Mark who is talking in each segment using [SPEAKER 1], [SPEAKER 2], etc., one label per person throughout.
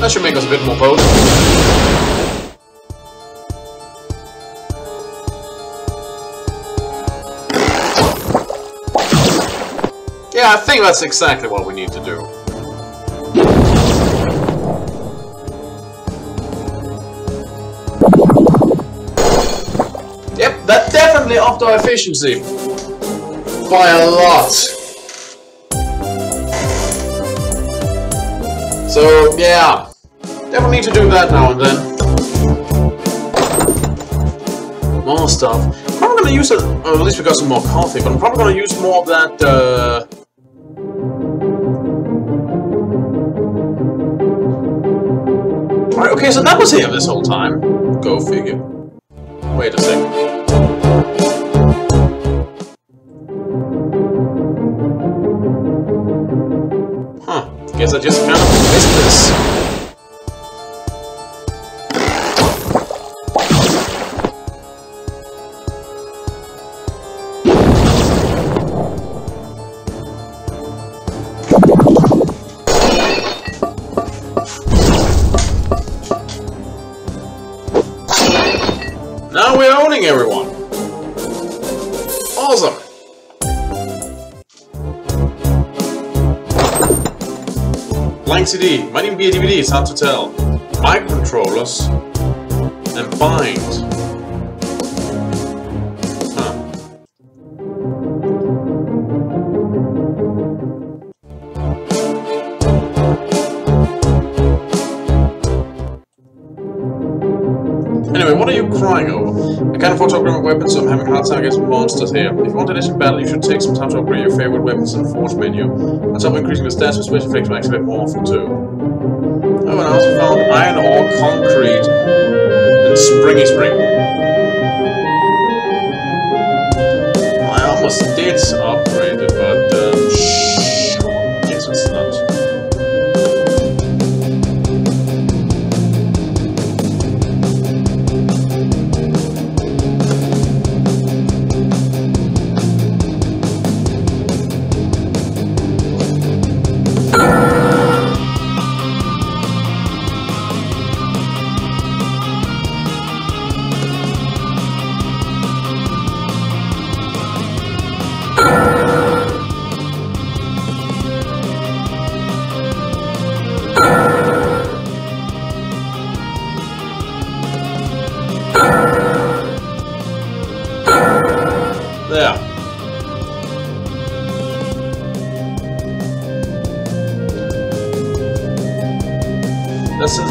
[SPEAKER 1] That should make us a bit more potent. Yeah, I think that's exactly what we need to do. Yep, that definitely upped our efficiency. By a lot. So, yeah. Definitely need to do that now and then. More stuff. I'm probably gonna use it, or at least we got some more coffee, but I'm probably gonna use more of that, uh... Right, okay, so that was here this whole time. Go figure. Wait a second. Huh. Guess I just kind of missed this. Blank name is even be a DVD, it's hard to tell. Microcontrollers. And bind. Weapons, I'm having a hard time against monsters here. If you want to battle, you should take some time to upgrade your favorite weapons in the Forge menu. Top of increasing the stats, with special effects will activate more often too. Oh, and I also found iron ore, concrete, and springy spring. I almost did upgrade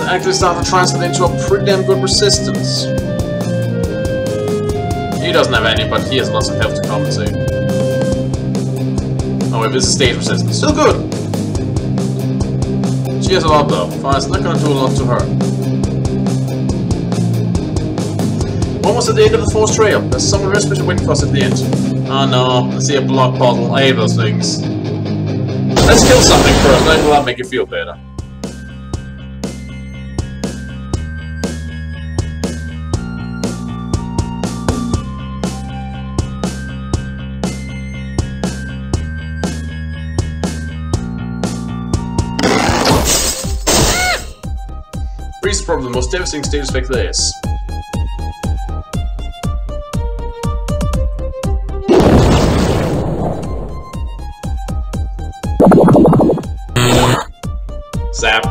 [SPEAKER 1] actually starting to translate into a pretty damn good resistance. He doesn't have any, but he has lots of health to compensate. Oh wait, this is stage resistance. Still good! She has a lot though. It's not gonna do a lot to her. Almost at the end of the Force Trail. There's very special waiting for us at the end. Oh no, I see a block bottle. I hate those things. Let's kill something first, maybe that'll make you feel better. Probably the most devastating stage effect there is. Zap.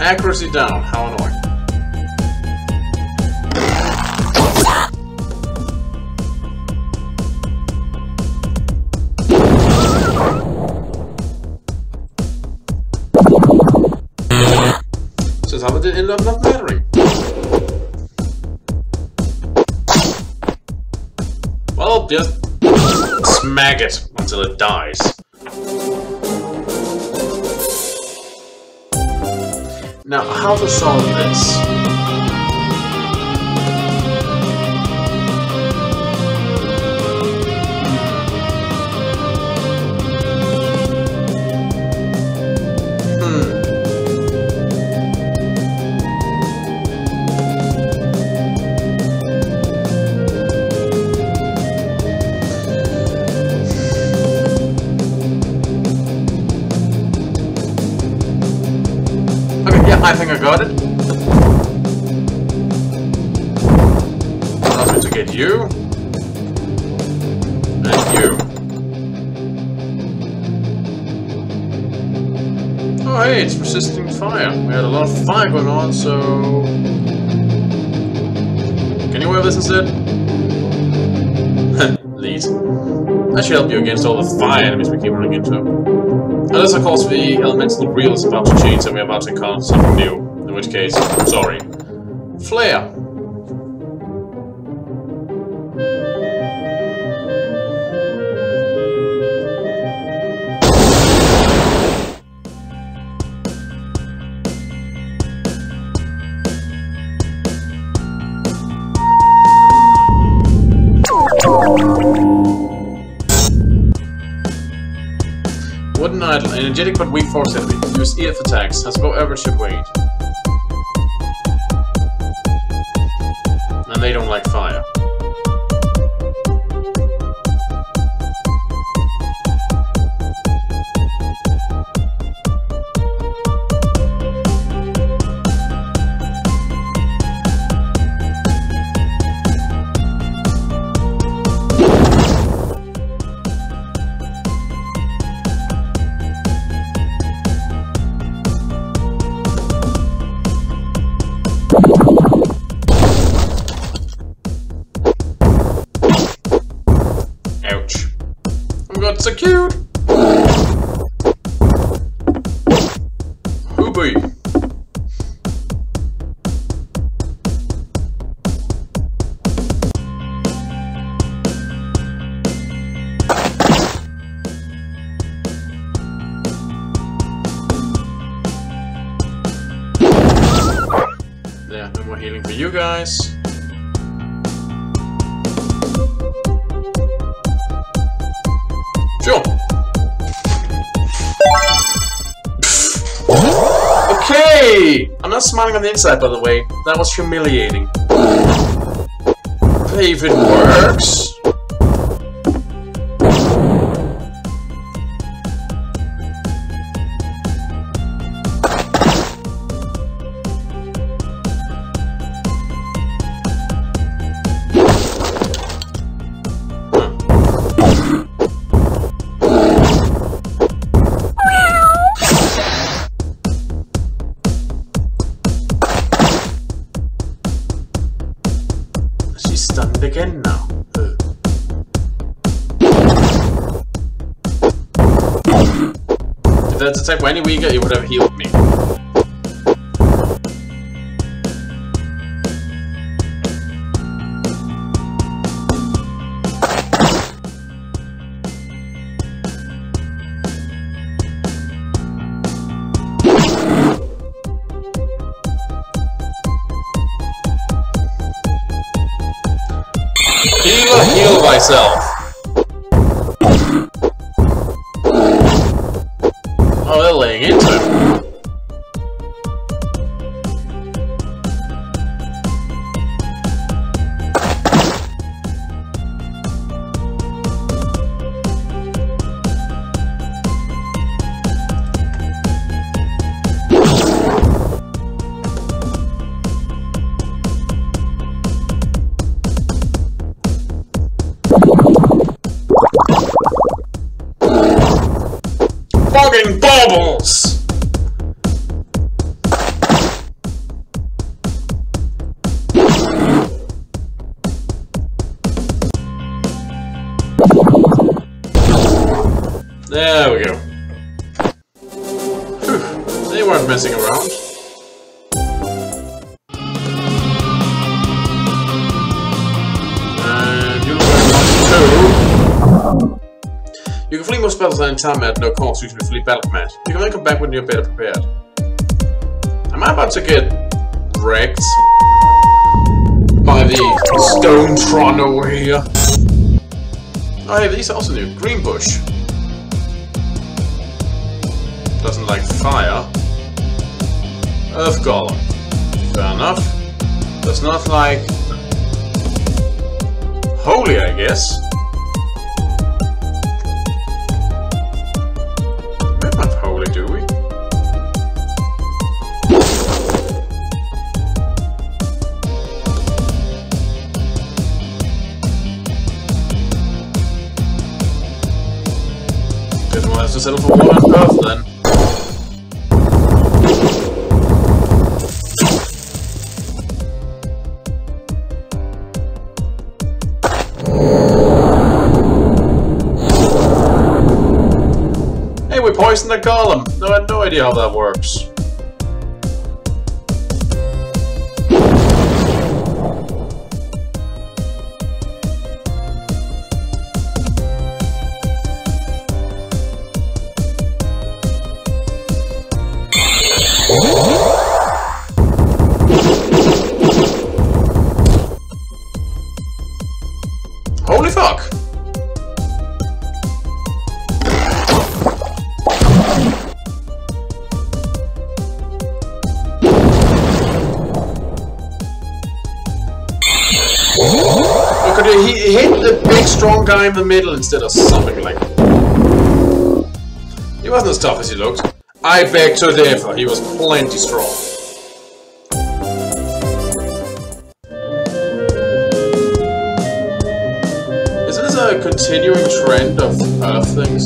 [SPEAKER 1] Accuracy down, how ended up not mattering. Well, just smack it until it dies. Now, how to solve this? We had a lot of fire going on, so... Can you wear this instead? Lead. That should help you against all the fire enemies we keep running into. Unless, of course, the elemental reel is about to change and we're about to encounter something new. In which case, sorry. Flare. Energetic but weak force enemy. Use EF attacks, has above average hit weight. And they don't like fire. I'm not smiling on the inside, by the way. That was humiliating. It works... Attack any weaker, it would have healed me. Heal myself. There we go. Phew, they weren't messing around. And you look like one too. You can flee most battles at any time at no cost, usually flee battle command. You can then come back when you're better prepared. Am I about to get wrecked by the stone tron over here? Oh hey, these are also new. Green bush doesn't like fire. Earth Golem. Fair enough. Does not like... Holy, I guess. We're not holy, do we? Didn't want us to settle for one earth then. The golem! No, I had no idea how that works. Big strong guy in the middle instead of something like He wasn't as tough as he looked. I beg to differ, he was plenty strong. Is this a continuing trend of Earth things?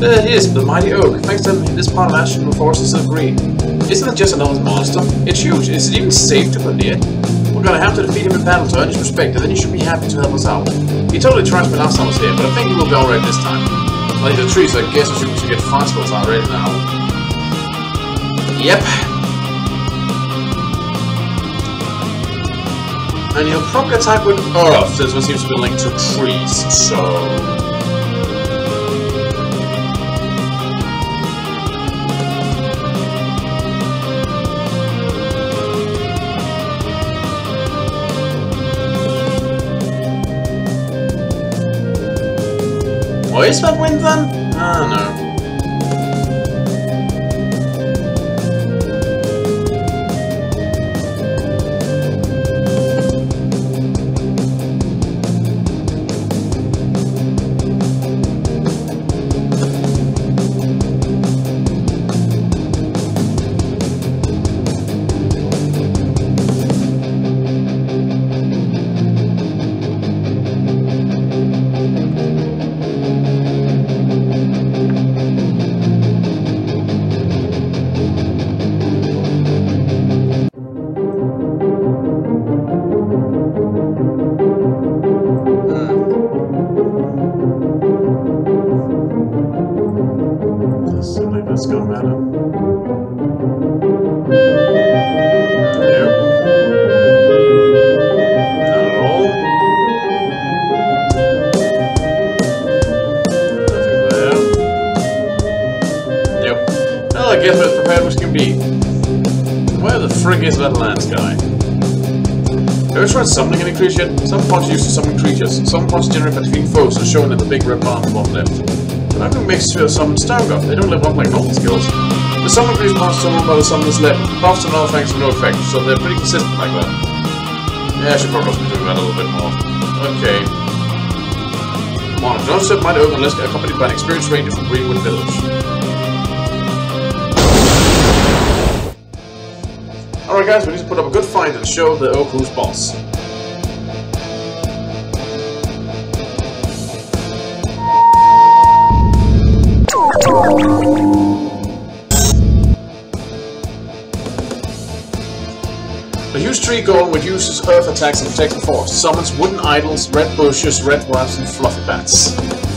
[SPEAKER 1] There it is, the mighty oak. Thanks to him, this part of Ashen forces of green. Isn't it just another monster? It's huge. Is it even safe to put near? We're gonna have to defeat him in battle to earn his respect, and then you should be happy to help us out. He totally trashed me last time I was here, but I think he will be alright this time. Like the trees, I guess I should, get fast skills already now. Yep. And he'll probably attack with Earth, since one seems to be linked to trees, so... That wind then? I don't know. I guess as prepared as can be. Where the frig is that lance guy? Ever tried summoning creature yet? Some punch used to summon creatures. Some punch generate defeating foes, as shown in the big red bar on the bottom left. But I can make sure summon Stargov. They don't live up like normal skills. The summon creature monsters summoned by the summoner's left. Buffs and other things have no effect, so they're pretty consistent like that. Yeah, I should probably be doing that a little bit more. Okay. Monarch, don't step might open unless accompanied by an experienced ranger from Greenwood Village. Alright guys, we need to put up a good fight and show the Oak who's boss. A huge tree golem uses earth attacks and protects the forest. Summons wooden idols, red bushes, red wasps, and fluffy bats.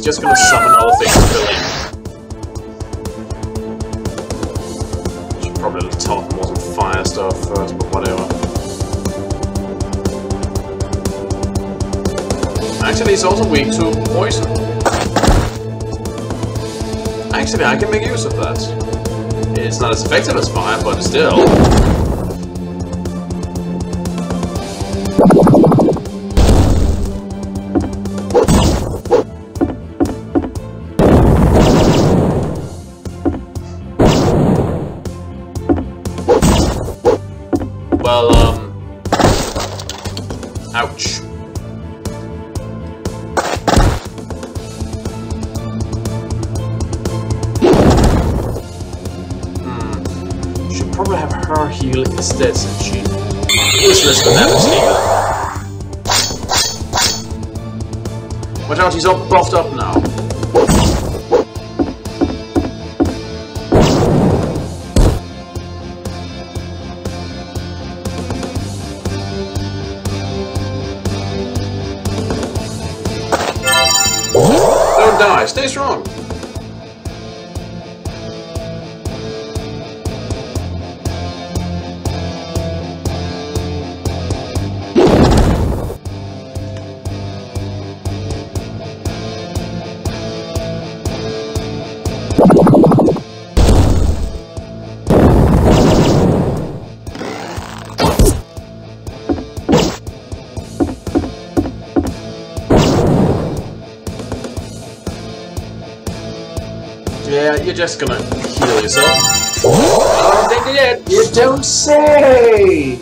[SPEAKER 1] He's just gonna summon other things to fill in. Should probably taught more some fire stuff first, but whatever. Actually, he's also weak to poison. Actually, I can make use of that. It's not as effective as fire, but still. Stay strong. You're just gonna heal yourself. I don't think yet.
[SPEAKER 2] You don't say!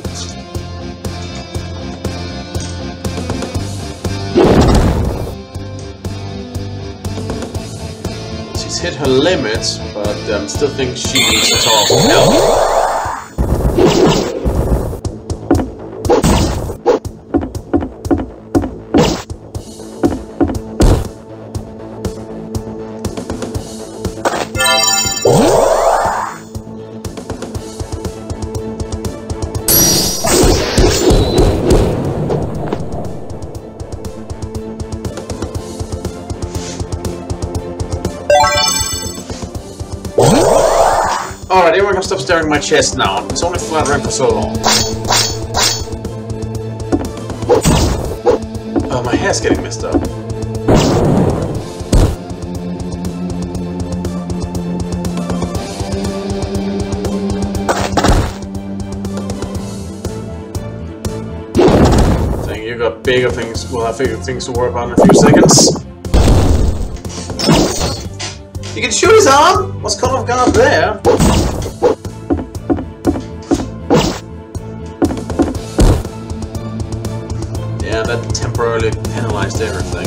[SPEAKER 1] She's hit her limits, but um, still think she needs a top help. At my chest now. It's only flattering for so long. Oh, my hair's getting messed up. Think you got bigger things. We'll have bigger things to worry about in a few seconds. You can shoot his arm! What's caught off guard there? Penalized everything.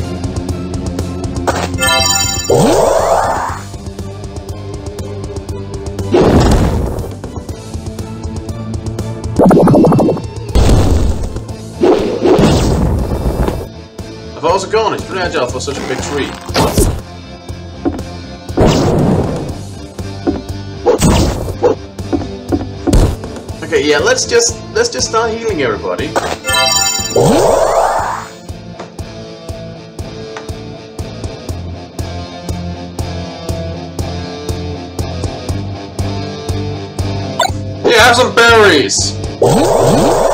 [SPEAKER 1] I've also gone, it's pretty agile for such a big tree. Okay, yeah, let's just let's just start healing everybody. Have some berries.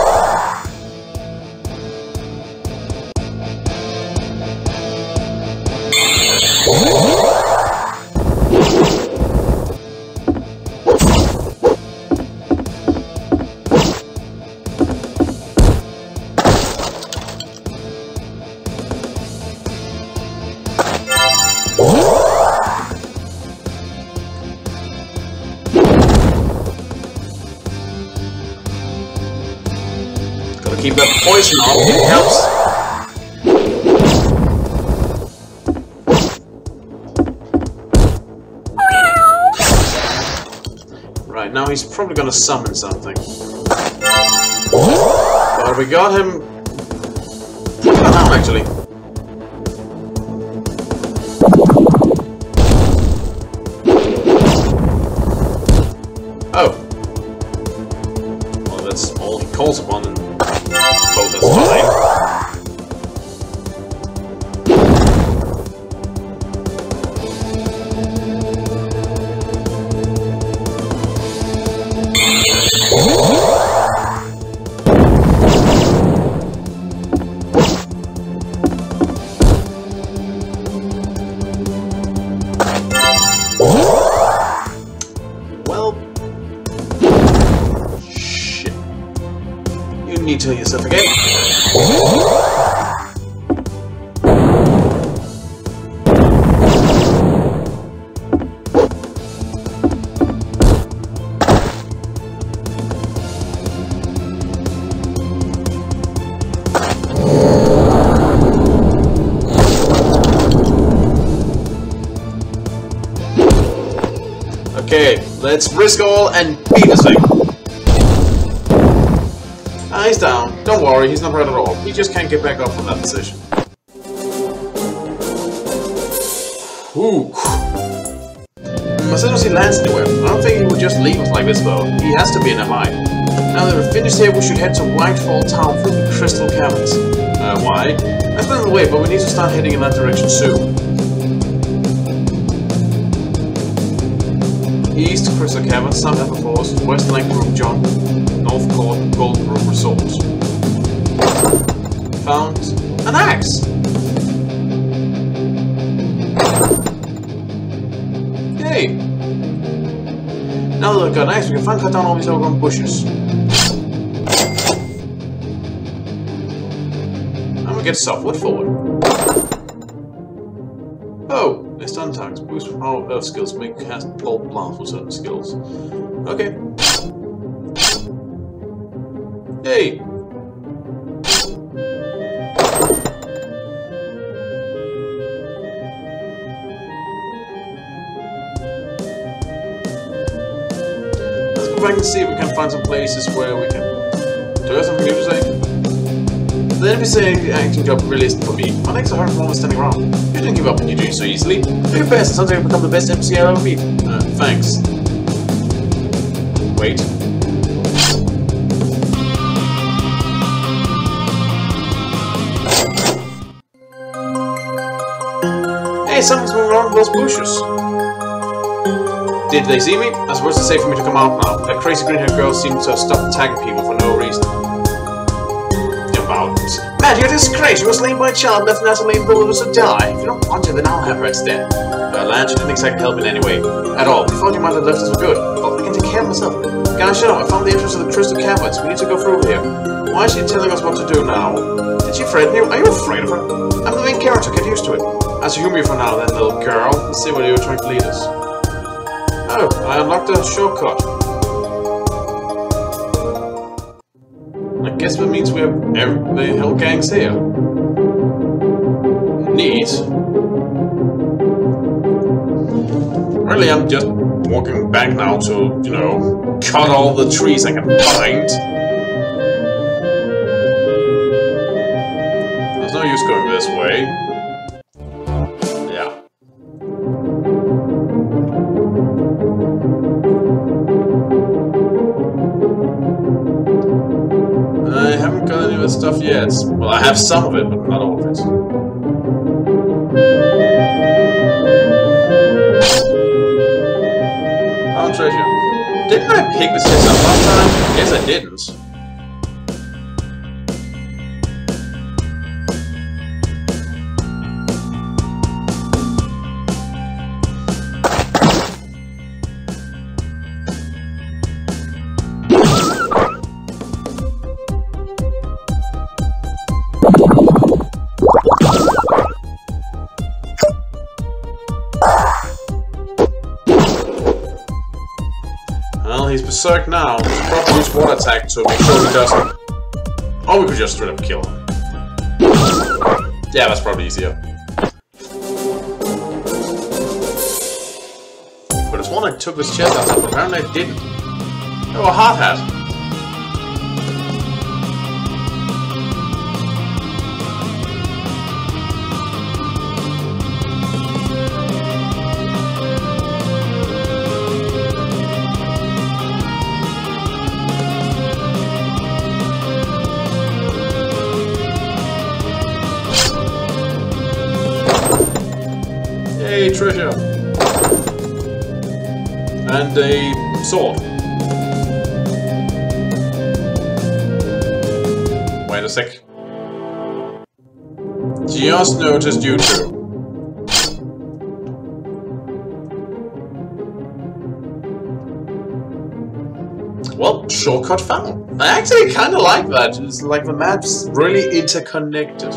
[SPEAKER 1] Gonna summon something. But we got him... Down, actually. Oh. Well, that's all he calls upon, Okay, let's risk all and beat this thing. Ah, he's down. Don't worry, he's not hurt at all. He just can't get back up from that position. Ooh. As he lands anywhere, I don't think he would just leave us like this though. He has to be in MI. Now that we're finished here, we should head to Whitefall Town through the Crystal Caverns. Uh, why? That's not the way, but we need to start heading in that direction soon. East Crystal Caverns, South Forest, West Lake Room John, North Court Golden Room Resort. Found an axe! Hey! Now that we've got an axe, we can finally cut down all these overgrown bushes. And we get softwood forward. Stun attacks. Boost power earth skills. Make cast bolt blast with certain skills. Okay. Hey! Let's go back and see if we can find some places where we can... Do I have say? The NPC acting job really isn't for me. My legs are hurt from almost standing around. You didn't give up when you do so easily. Do your best, like you've become the best NPC I've ever meet. Uh, thanks. Wait. Hey, something's moving around those bushes. Did they see me? I suppose it's safe for me to come out now. That crazy green-haired girl seems to have stopped tagging people for no reason. Man, you're disgrace! You were slain by a child left Natalie in the wilderness to die. If you don't want her, then I'll have her instead. But Lance didn't exactly help in any way. At all. We thought you might have left us for good. But I can take care of shut up. I found the entrance to the Crystal Caverns. We need to go through here. Why is she telling us what to do now? Did she threaten you? Are you afraid of her? I'm the main character. Get used to it. I'll humor you for now then, little girl. Let's see where you're trying to lead us. Oh, I unlocked a shortcut. Guess that means we have every, the Hell Gang's here. Neat. Really, I'm just walking back now to, you know, cut all the trees I can find. There's no use going this way. Well, I have some of it, but not all of it. Found treasure. Didn't I pick this up last time? Guess I didn't. Use water attack to make sure he doesn't. Or we could just straight up kill him. Yeah, that's probably easier. But it's one I took this chest out apparently I didn't. Oh, a hard hat. Treasure! And a sword. Wait a sec. Just noticed you two. Well, shortcut found. I actually kind of like that. It's like the map's really interconnected.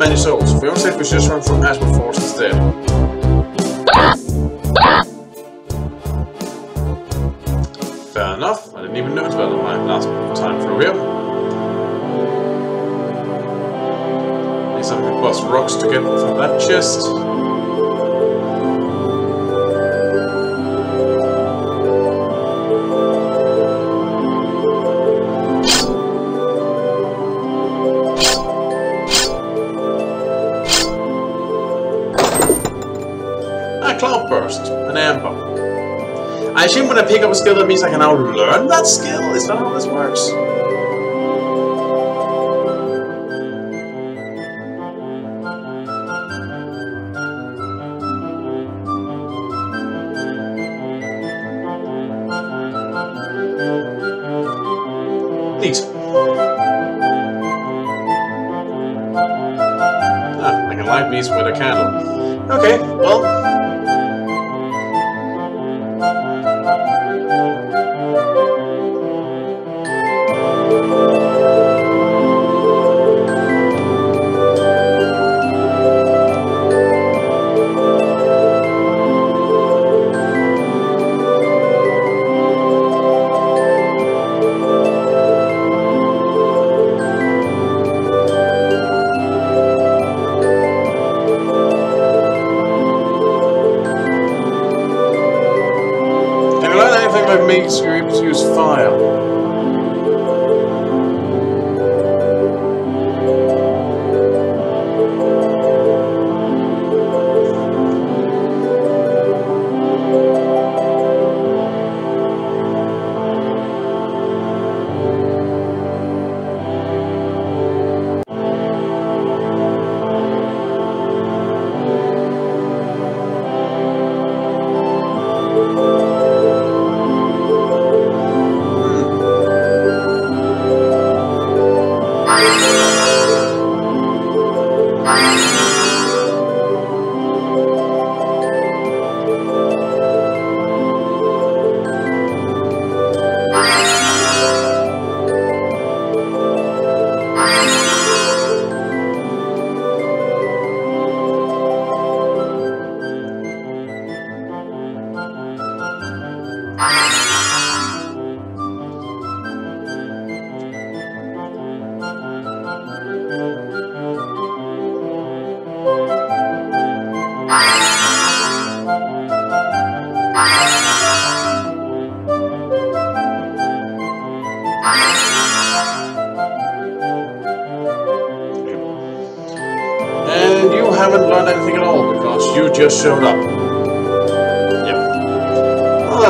[SPEAKER 1] many souls. If we don't say we just run when I pick up a skill, that means I can now learn that skill? Is that how this works?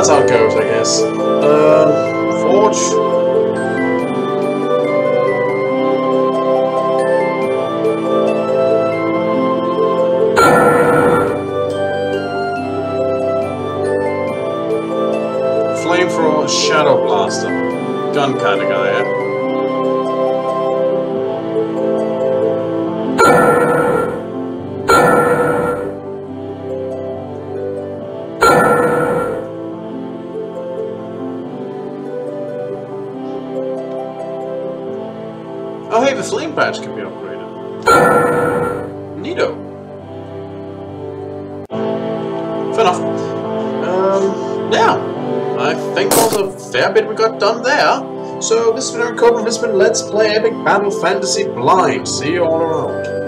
[SPEAKER 1] that's how it goes, I guess. Um, Forge. this is Coburn Lisbon Let's Play Epic Battle Fantasy Blind. See you all around.